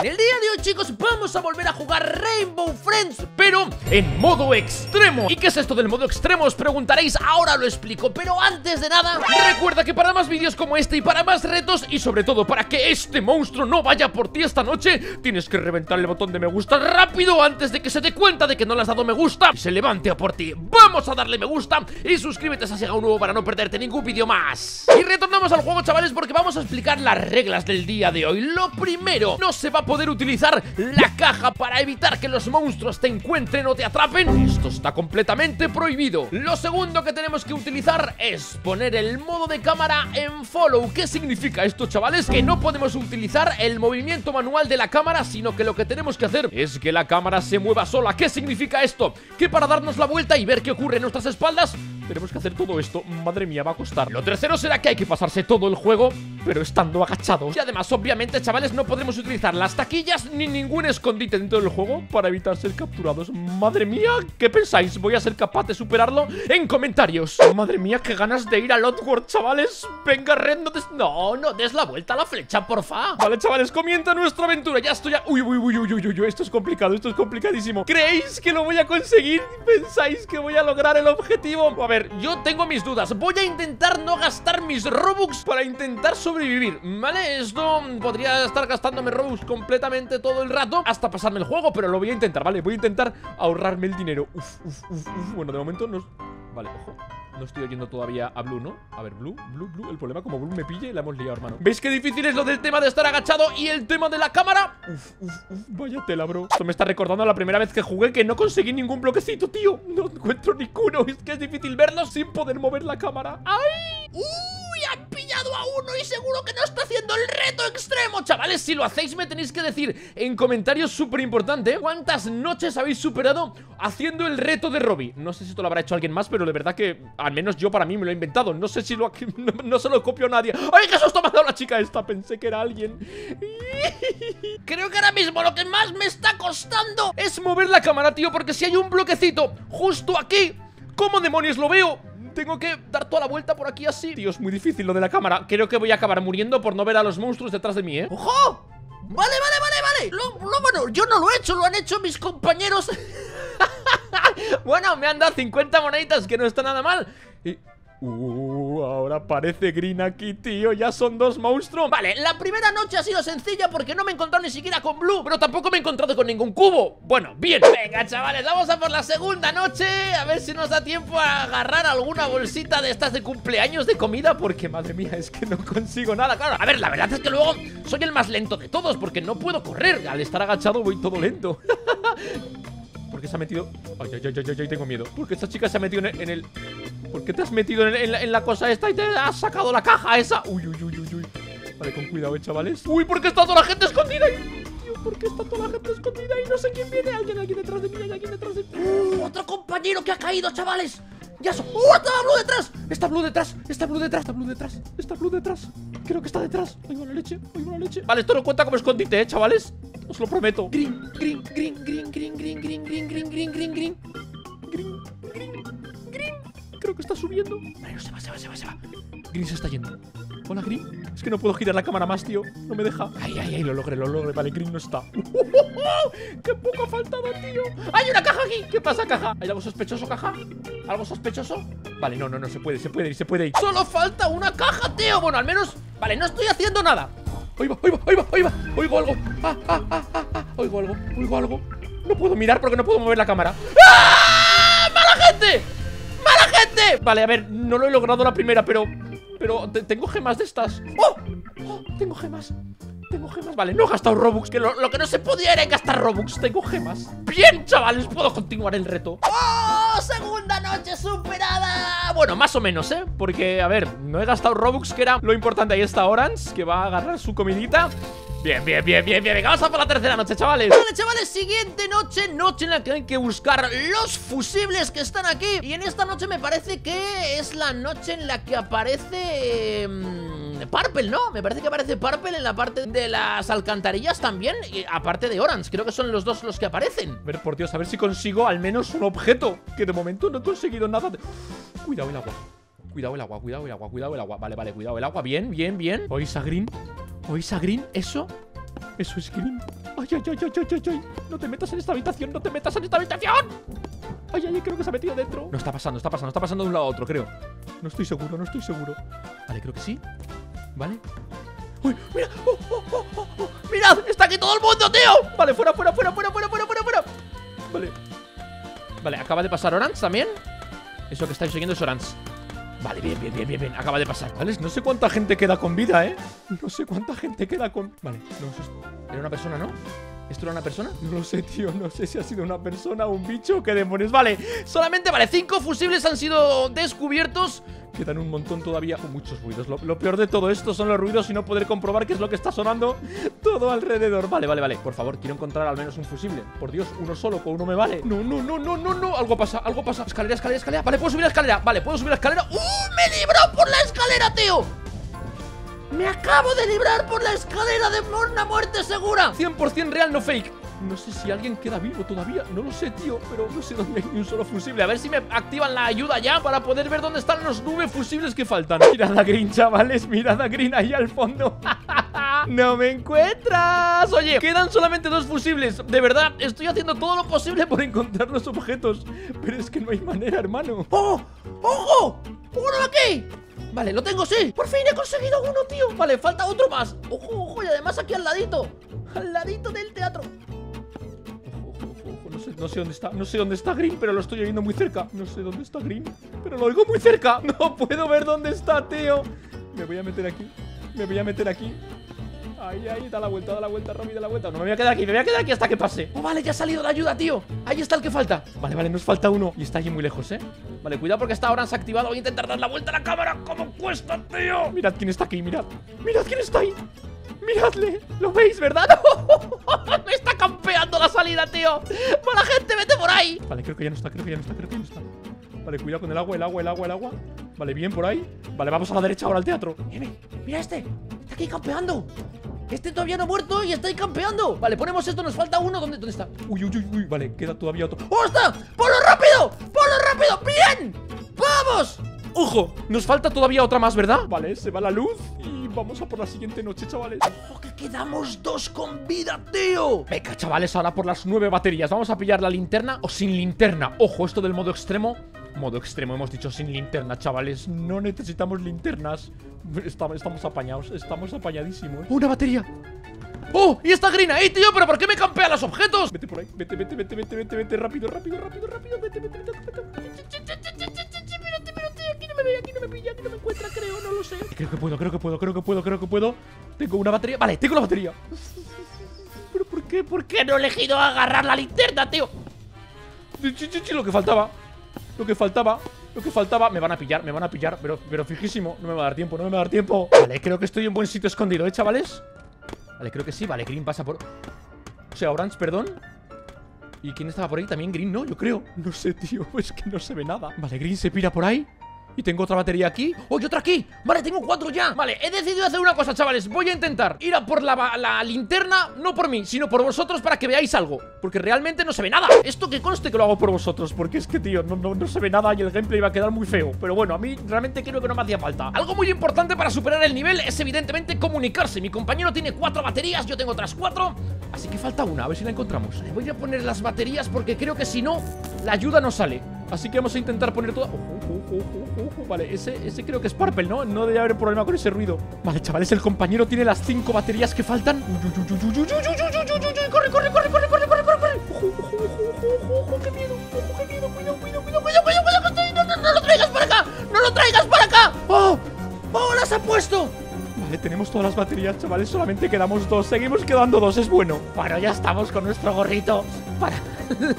El día de hoy, chicos, vamos a volver a jugar Rainbow Friends, pero en modo extremo. ¿Y qué es esto del modo extremo? Os preguntaréis, ahora lo explico. Pero antes de nada, recuerda que para más vídeos como este y para más retos, y sobre todo para que este monstruo no vaya por ti esta noche, tienes que reventar el botón de me gusta rápido antes de que se dé cuenta de que no le has dado me gusta y se levante a por ti. Vamos a darle me gusta y suscríbete si has llegado nuevo para no perderte ningún vídeo más. Y retornamos al juego, chavales, porque vamos a explicar las reglas del día de hoy. Lo primero, no se va a poder utilizar la caja para evitar que los monstruos te encuentren o te atrapen. Esto está completamente prohibido. Lo segundo que tenemos que utilizar es poner el modo de cámara en follow. ¿Qué significa esto, chavales? Que no podemos utilizar el movimiento manual de la cámara, sino que lo que tenemos que hacer es que la cámara se mueva sola. ¿Qué significa esto? Que para darnos la vuelta y ver qué ocurre en nuestras espaldas, tenemos que hacer todo esto. Madre mía, va a costar. Lo tercero será que hay que pasarse todo el juego, pero estando agachados. Y además, obviamente, chavales, no podremos utilizar las taquillas ni ningún escondite dentro del juego para evitar ser capturados. Madre mía, ¿qué pensáis? ¿Voy a ser capaz de superarlo? En comentarios. Madre mía, qué ganas de ir a Lotworld, chavales. Venga, Red, no. No, no des la vuelta a la flecha, porfa. Vale, chavales, comienza nuestra aventura. Ya estoy... A... Uy, uy, uy, uy, uy, uy, esto es complicado, esto es complicadísimo. ¿Creéis que lo voy a conseguir? ¿Pensáis que voy a lograr el objetivo? A ver, yo tengo mis dudas Voy a intentar no gastar mis Robux para intentar sobrevivir ¿Vale? Esto podría estar gastándome Robux completamente todo el rato Hasta pasarme el juego, pero lo voy a intentar, ¿vale? Voy a intentar ahorrarme el dinero Uf, uf, uf, uf Bueno, de momento no... Vale, ojo no estoy oyendo todavía a Blue, ¿no? A ver, Blue, Blue, Blue El problema como Blue me pille, la hemos liado, hermano ¿Veis qué difícil es lo del tema de estar agachado y el tema de la cámara? Uf, uf, uf, vaya tela, bro Esto me está recordando la primera vez que jugué que no conseguí ningún bloquecito, tío No encuentro ninguno Es que es difícil verlo sin poder mover la cámara ¡Ay! ¡Uy! ¡Han pillado a uno y seguro que no está haciendo el reto extremo! Chavales, si lo hacéis me tenéis que decir en comentarios súper importante. ¿Cuántas noches habéis superado haciendo el reto de Robby? No sé si esto lo habrá hecho alguien más, pero de verdad que al menos yo para mí me lo he inventado No sé si lo... No, no se lo copió nadie ¡Ay, qué susto me ha dado la chica esta! Pensé que era alguien Creo que ahora mismo lo que más me está costando es mover la cámara, tío Porque si hay un bloquecito justo aquí ¿Cómo demonios lo veo? Tengo que dar toda la vuelta por aquí así. Tío, es muy difícil lo de la cámara. Creo que voy a acabar muriendo por no ver a los monstruos detrás de mí, ¿eh? ¡Ojo! Vale, vale, vale, vale. Lo, lo, Bueno, yo no lo he hecho, lo han hecho mis compañeros. Bueno, me han dado 50 moneditas Que no está nada mal. Y... Uh, ahora aparece Green aquí, tío. Ya son dos monstruos. Vale, la primera noche ha sido sencilla porque no me he encontrado ni siquiera con Blue Pero tampoco me he encontrado con ningún cubo. Bueno, bien. Venga, chavales, vamos a por la segunda noche. A ver si nos da tiempo a agarrar alguna bolsita de estas de cumpleaños de comida Porque, madre mía, es que no consigo nada. Claro, a ver, la verdad es que luego soy el más lento de todos Porque no puedo correr. Al estar agachado voy todo lento. ¿Por qué se ha metido? Ay, ay, ay, ay, ay, tengo miedo. Porque esta chica se ha metido en el... ¿Por qué te has metido en, en, la, en, la, cosa esta y te has sacado la caja esa? Uy, uy, uy, uy, uy Vale, con cuidado, eh, chavales Uy, ¿por qué está toda la gente escondida ahí? ¿Por qué está toda la gente escondida ahí? No sé quién viene Alguien, alguien detrás de mí, hay alguien detrás de mí uh, Otro compañero que ha caído, chavales ya so ¡Uh! ¡Está Blue detrás! ¡Está Blue detrás! ¡Está Blue detrás! ¡Está Blue detrás! ¡Está Blue detrás! Creo que está detrás ¡Oigo la leche! ¡Oigo la leche! Vale, esto no cuenta como escondite, ¿eh, chavales? Os lo prometo green, green, green, green, green, green, green, green, green Green, green, green Creo que está subiendo se va, se va, se va, se va Green se está yendo Hola, Green Es que no puedo girar la cámara más, tío No me deja Ay, ay, ay, lo logré, lo logré Vale, Green no está ¡Qué poco ha faltado, tío! ¡Hay una caja aquí! ¿Qué pasa, caja? ¿Hay algo sospechoso, caja? ¿Algo sospechoso? Vale, no, no, no, se puede, se puede ir, se puede ir ¡Solo falta una caja, tío! Bueno, al menos... Vale, no estoy haciendo nada Oigo, oigo, oigo, oigo Oigo algo ah, ah, ah, ah, ah. Oigo algo, oigo algo No puedo mirar porque no puedo mover la cámara ¡Ah! ¡Mala gente! Vale, a ver, no lo he logrado la primera, pero... Pero tengo gemas de estas. ¡Oh! ¡Oh! Tengo gemas. Tengo gemas, vale, no he gastado Robux Que lo, lo, que no se podía era gastar Robux. Tengo gemas. Bien, chavales, puedo continuar el reto. ¡Oh! Segunda noche superada. Bueno, más o menos, ¿eh? Porque, a ver, no he gastado Robux Que era lo importante, ahí está Orange Que va a agarrar su comidita Bien, bien, bien, bien, bien. Venga, vamos a por la tercera noche, chavales. Vale, chavales, siguiente noche Noche en la que hay que buscar los fusibles que están aquí. Y en esta noche me parece que es la noche en la que aparece... Mmm, Purple, ¿no? Me parece que aparece Purple en la parte de las alcantarillas también y Aparte de Orange, creo que son los dos los que aparecen. A ver, por Dios, a ver si consigo al menos un objeto Que de momento no he conseguido nada de... Cuidado el agua. Cuidado el agua, cuidado el agua, cuidado el agua. Vale, vale, cuidado el agua, bien, bien, bien. ¿Oís a Green? ¿Oís a Green? ¿Eso? Eso es Green. Ay, ay, ay, ay, ay, ay, No te metas en esta habitación, no te metas en esta habitación. Ay, ay, creo que se ha metido dentro. No está pasando, está pasando, está pasando de un lado a otro, creo. No estoy seguro, no estoy seguro. Vale, creo que sí. Vale. ¡Uy! ¡Mira! ¡Oh, oh, oh, oh, oh! ¡Mirad! ¡Está aquí todo el mundo, tío! Vale, fuera, fuera, fuera, fuera, fuera, fuera, fuera, fuera. Vale. Vale, acaba de pasar Orange también. Eso que estáis siguiendo es Orange. Vale, bien, bien, bien, bien, bien. Acaba de pasar. Vale, no sé cuánta gente queda con vida, ¿eh? No sé cuánta gente queda con... Vale, no, era una persona, ¿no? ¿Esto era una persona? No lo sé, tío, no sé si ha sido una persona un bicho ¿Qué demonios? Vale, solamente, vale, cinco fusibles han sido descubiertos Quedan un montón todavía. Con muchos ruidos. Lo, peor de todo esto son los ruidos y no poder comprobar qué es lo que está sonando todo alrededor. Vale, vale, vale, por favor, quiero encontrar al menos un fusible. Por Dios, uno solo, con uno me vale. No, no, no, no, no, no, algo pasa, algo pasa. Escalera, escalera, escalera, vale, puedo subir la escalera. Vale, puedo subir la escalera. ¡Uh, me libró por la escalera, tío! ¡Me acabo de librar por la escalera de una muerte segura! 100% real, no fake no sé si alguien queda vivo todavía No lo sé, tío Pero no sé dónde hay ni un solo fusible. A ver si me activan la ayuda ya Para poder ver dónde están los nueve fusibles que faltan. Mirad a Green, chavales Mirad a Green ahí al fondo. ¡No me encuentras! Oye, quedan solamente dos fusibles. De verdad, estoy haciendo todo lo posible por encontrar los objetos Pero es que no hay manera, hermano. ¡Oh! ¡Ojo! ¡Uno aquí! Vale, lo tengo, sí. Por fin he conseguido uno, tío. Vale, falta otro más. Ojo, ojo, y además aquí al ladito. Al ladito del teatro no sé, dónde está, no sé dónde está Green, pero lo estoy oyendo muy cerca. No sé dónde está Green, pero lo oigo muy cerca. No puedo ver dónde está, tío. Me voy a meter aquí. Me voy a meter aquí. Ahí, ahí, da la vuelta, da la vuelta, Robbie, da la vuelta No me voy a quedar aquí, me voy a quedar aquí hasta que pase Oh, vale, ya ha salido la ayuda, tío Ahí está el que falta Vale, vale, nos falta uno Y está allí muy lejos, ¿eh? Vale, cuidado porque está ahora se ha activado Voy a intentar dar la vuelta a la cámara ¿Cómo cuesta, tío? Mirad quién está aquí, mirad Mirad quién está ahí Miradle, ¿lo veis, verdad? Me está salida, tío ¡Mala gente, vete por ahí! Vale, creo que ya no está, creo que ya no está, creo que ya no está Vale, cuidado con el agua, el agua, el agua, el agua Vale, bien, por ahí Vale, vamos a la derecha ahora al teatro Mira, este, está aquí campeando este todavía no ha muerto y está ahí campeando Vale, ponemos esto, nos falta uno ¿Dónde, dónde está? Uy, uy, uy, uy Vale, queda todavía otro ¡Oh, está! ¡Ponlo rápido! ¡Ponlo rápido! ¡Bien! ¡Vamos! ¡Ojo! Nos falta todavía otra más, ¿verdad? Vale, se va la luz y vamos a por la siguiente noche, chavales ¡Ojo, que quedamos dos con vida, tío! Venga, chavales, ahora por las nueve baterías Vamos a pillar la linterna o sin linterna Ojo, esto del modo extremo Modo extremo, hemos dicho sin linterna, chavales No necesitamos linternas Estamos, estamos apañados, estamos apañadísimos ¡Una batería! ¡Oh! ¡Y está Green ahí, tío! ¿Pero por qué me campea los objetos? Vete por ahí, vete, vete, vete, vete, vete, vete Rápido, rápido, rápido, rápido Vete, vete, vete, vete aquí no me pilla, aquí no me encuentra, creo, no lo sé. Creo que puedo, creo que puedo, creo que puedo, creo que puedo. Tengo una batería, vale, tengo la batería. ¿Pero por qué? ¿Por qué no he elegido agarrar la linterna, tío? Lo que faltaba. Lo que faltaba lo que faltaba, me van a pillar, me van a pillar Pero, pero fijísimo, no me va a dar tiempo, no me va a dar tiempo. Vale, creo que estoy en buen sitio escondido, ¿eh, chavales? Vale, creo que sí, vale, Green pasa por... O sea, Orange, perdón. ¿Y quién estaba por ahí? También Green, ¿no? Yo creo. No sé, tío, es que no se ve nada. Vale, Green se pira por ahí y tengo otra batería aquí. ¡Oh, y otra aquí! Vale, tengo cuatro ya. Vale, he decidido hacer una cosa, chavales. Voy a intentar ir a por la, linterna No por mí, sino por vosotros para que veáis algo. Porque realmente no se ve nada. Esto que conste que lo hago por vosotros Porque es que, tío, no, no, no se ve nada y el gameplay va a quedar muy feo. Pero bueno, a mí realmente creo que no me hacía falta. Algo muy importante para superar el nivel es evidentemente comunicarse. Mi compañero tiene cuatro baterías, yo tengo otras cuatro. Así que falta una, a ver si la encontramos. Voy a poner las baterías porque creo que si no, la ayuda no sale. Así que vamos a intentar poner toda... Vale, ese, ese creo que es Purple, ¿no? No debe haber problema con ese ruido Vale, chavales, el compañero tiene las cinco baterías que faltan ¡Corre, corre, corre, corre, corre, corre, corre! ¡Ojo, ojo, qué miedo! ¡Ojo, qué miedo! ¡Cuidado, cuidado, cuidado, cuidado, cuidado! ¡No, no, no lo traigas para acá! ¡No lo traigas para acá! ¡Oh! ¡Oh, las ha puesto! Vale, tenemos todas las baterías, chavales Solamente quedamos dos, seguimos quedando dos, es bueno Bueno, ya estamos con nuestro gorrito Para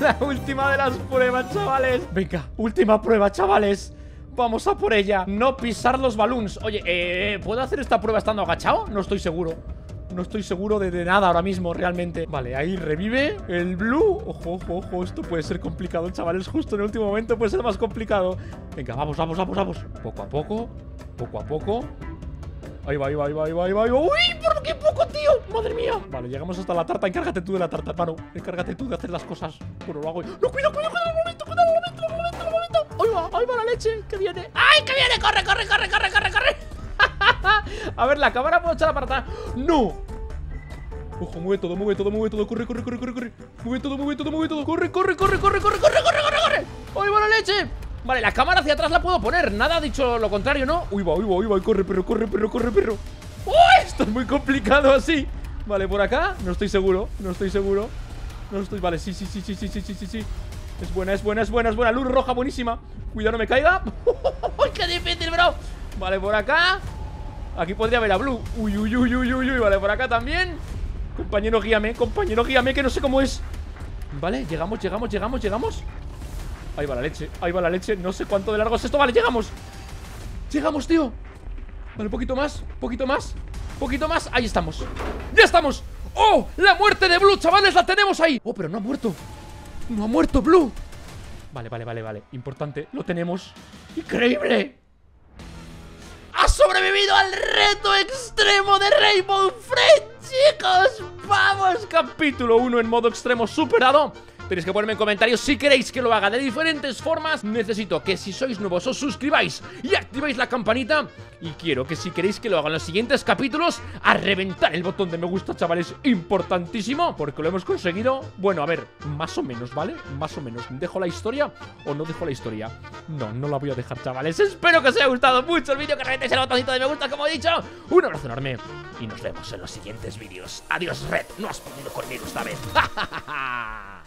la última de las pruebas, chavales Venga, última prueba, chavales Vamos a por ella No pisar los balloons Oye, eh, ¿puedo hacer esta prueba estando agachado? No estoy seguro. No estoy seguro de, nada ahora mismo, realmente. Vale, ahí revive el blue. Ojo, ojo, ojo, esto puede ser complicado, chavales. Justo en el último momento puede ser más complicado. Venga, vamos, vamos, vamos, vamos. Poco a poco, poco a poco. Ahí va, ahí va, ahí va, ahí va, ahí va, ¡Uy! ¿Por qué poco, tío? ¡Madre mía! Vale, llegamos hasta la tarta. Encárgate tú de la tarta, hermano. Encárgate tú de hacer las cosas. Bueno, lo hago yo. ¡No, cuidado, cuidado, cuidado! ¡Un momento, cuidado, un momento, ¡Ahí va, ahí va la leche! ¡Que viene! ¡Ay, que viene! ¡Corre, corre, corre, corre, corre, corre! A ver, la cámara puedo echar para atrás ¡No! Ojo, mueve todo, mueve todo, mueve todo. Corre, corre, corre, corre, corre. Mueve todo, mueve todo, mueve todo. Corre, corre, corre, corre, corre, corre, corre, corre, corre. ¡Ay, va la leche! Vale, la cámara hacia atrás la puedo poner. Nada ha dicho lo contrario, ¿no? Uy, va, uy, va, uy, va. Corre, perro, corre, perro, corre, perro. ¡Uy! Esto es muy complicado así. Vale, por acá. No estoy seguro. No estoy seguro. No estoy. Vale, sí, sí, sí, sí, sí, sí, sí, sí, sí. Es buena, es buena, es buena, es buena. Luz roja, buenísima. Cuidado, no me caiga. ¡Uy, qué difícil, bro! Vale, por acá. Aquí podría haber a Blue. Uy, uy, uy, uy, uy, uy. Vale, por acá también. Compañero, guíame, compañero, guíame, que no sé cómo es. Vale, llegamos, llegamos, llegamos, llegamos. Ahí va la leche, ahí va la leche No sé cuánto de largo es esto, vale, llegamos Llegamos, tío Vale, poquito más, poquito más Poquito más, ahí estamos ¡Ya estamos! ¡Oh! ¡La muerte de Blue, chavales! ¡La tenemos ahí! ¡Oh, pero no ha muerto! ¡No ha muerto Blue! Vale, vale, vale, vale Importante, lo tenemos ¡Increíble! ¡Ha sobrevivido al reto extremo de Rainbow Friends, chicos! ¡Vamos! Capítulo 1 en modo extremo superado Tenéis que ponerme en comentarios si queréis que lo haga de diferentes formas Necesito que si sois nuevos os suscribáis y activéis la campanita Y quiero que si queréis que lo haga en los siguientes capítulos A reventar el botón de me gusta, chavales Importantísimo, porque lo hemos conseguido. Bueno, a ver, más o menos, ¿vale? Más o menos, ¿dejo la historia o no dejo la historia? No, no la voy a dejar, chavales. Espero que os haya gustado mucho el vídeo Que reventéis el botoncito de me gusta, como he dicho. Un abrazo enorme y nos vemos en los siguientes vídeos. Adiós, Red, no has podido conmigo esta vez. ¡Ja,